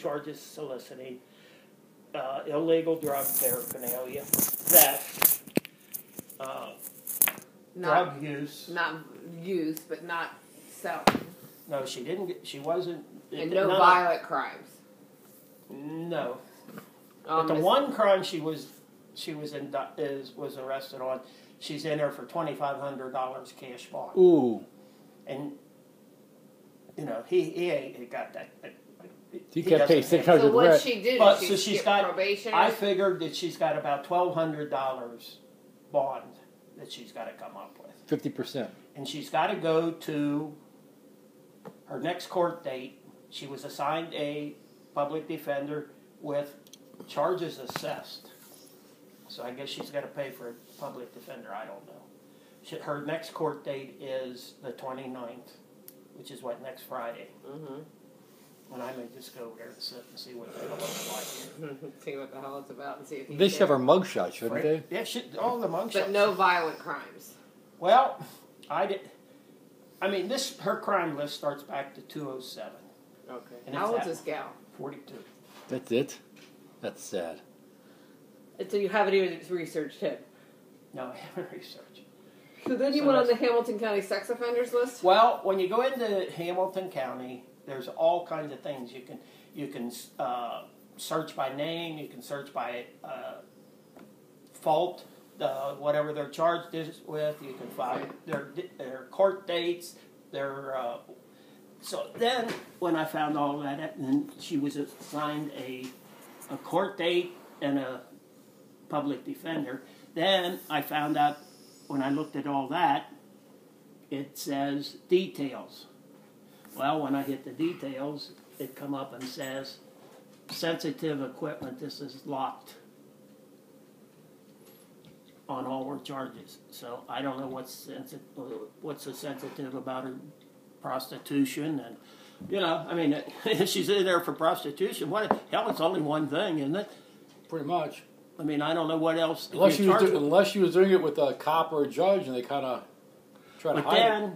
charges soliciting, uh, illegal drug paraphernalia, theft, uh, Not drug use. not use, but not selling, No, she didn't get, she wasn't. and no none of- violent crimes. No. Um, But the Miss- one crime she was, she was in, is, was arrested on, she's in there for twenty-five hundred dollars cash bond. Ooh, And, you know, he, he ain't he got that. He can't pay $600 So what she do? But, Did so she she's skip got- probation? I figured that she's got about twelve hundred dollars bond that she's gotta come up with. fifty percent. And she's gotta go to her next court date. She was assigned a public defender with charges assessed. So I guess she's gotta pay for a public defender, I don't know. She, her next court date is the 29th, which is what, next Friday. hmm And I may just go over there and sit and see what the hell it's like. See what the hell it's about and see if he They should have can. her mugshot, shouldn't they? Yeah, she, all the mugshots. But no violent crimes. Well, I did. I mean, this her crime list starts back to 207, Okay. And How it's old's that- this gal? 42. That's it. That's sad. So you haven't even researched him. No, I haven't researched. So then you So went on the that's- Hamilton County sex offenders list. Well, when you go into Hamilton County, there's all kinds of things you can you can uh, search by name. You can search by uh, fault, whatever they're charged with. You can find their their court dates. Their uh, so then when I found all that, and she was assigned a a court date and a public defender. Then I found out when I looked at all that, it says details. Well, when I hit the details, it come up and says sensitive equipment. This is locked on all her charges. So I don't know what's sensitive, what's so sensitive about her prostitution and. You know, I mean, if she's in there for prostitution, what hell? It's only one thing, isn't it? Pretty much. I mean, I don't know what else. Unless she was do, unless she was doing it with a cop or a judge, and they kind of try to but hide it.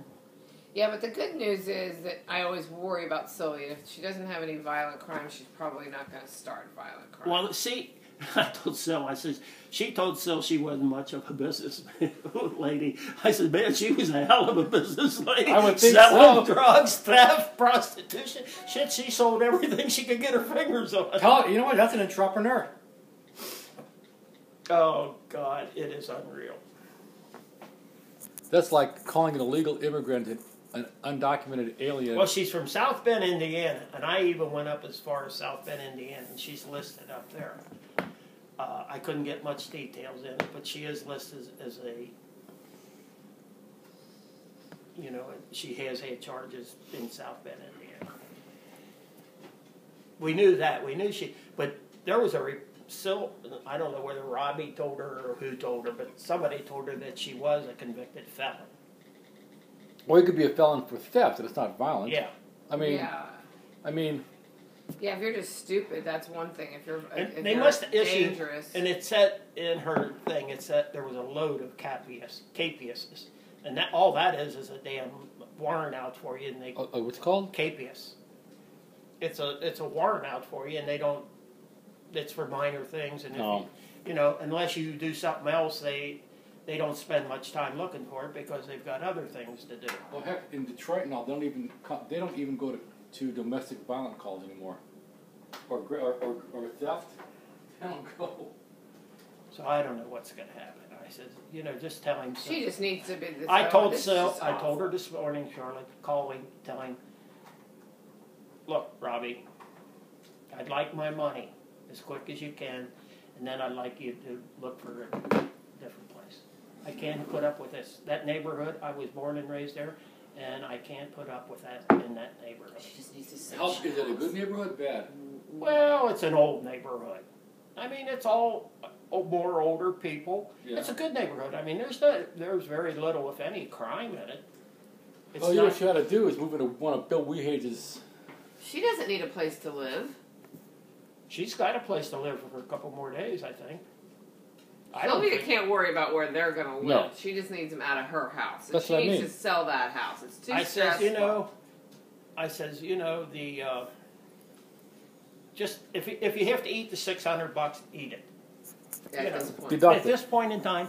Then, Yeah, but the good news is that I always worry about Sylvia. If she doesn't have any violent crime, she's probably not going to start violent crime. well, see, I told Sil, I said, she told Sil she wasn't much of a business lady. I said, man, she was a hell of a business lady. I would think Selling so. drugs, theft, prostitution. Shit, she sold everything she could get her fingers on. Tell you know what? That's an entrepreneur. Oh, God, it is unreal. That's like calling an illegal immigrant an- undocumented alien. Well, she's from South Bend, Indiana, and I even went up as far as South Bend, Indiana, and she's listed up there. Uh, I couldn't get much details in it, but she is listed as, as a, you know, she has had charges in South Bend, Indiana. We knew that. We knew she, but there was a re, still, I don't know whether Robbie told her or who told her, but somebody told her that she was a convicted felon. Or you could be a felon for theft, and it's not violent. Yeah. I mean, yeah, I mean, yeah. If you're just stupid, that's one thing. If you're, And if they you're must issue- dangerous, And it said in her thing, it said there was a load of capias, capiases. And that, all that is, is a damn warrant out for you and they, uh, uh, what's it called? capias. It's a, it's a warrant out for you and they don't, it's for minor things and if you, Oh. you know, unless you do something else, they, they don't spend much time looking for it because they've got other things to do. Well, heck, in Detroit now, they don't even they don't even go to, to domestic violent calls anymore, or or, or, or theft. They don't go. So I don't know what's gonna happen. I said, you know, just tell him. so- she just needs to be. This, I told this is Sil, just I told her this morning, Charlotte, calling, telling. look, Robbie, I'd like my money as quick as you can, and then I'd like you to look for a different place. I can't put up with this. That neighborhood, I was born and raised there, and I can't put up with that in that neighborhood. She just needs to sit. How, is it a good neighborhood? Bad. Well, it's an old neighborhood. I mean, it's all uh, more older people. Yeah. It's a good neighborhood. I mean, there's not, there's very little, if any, crime in it. It's oh, you know what you ought to do is move into one of Bill Weehage's. She doesn't need a place to live. She's got a place to live for a couple more days, I think. I don't Sylvia think, can't worry about where they're going to live. No. She just needs them out of her house. And That's she what I needs mean. to sell that house. It's too I stressful. says, you know, I says, you know, the, uh, just if you- if you have to eat the six hundred bucks, eat it. at know, this point. Deduct At it. this point in time,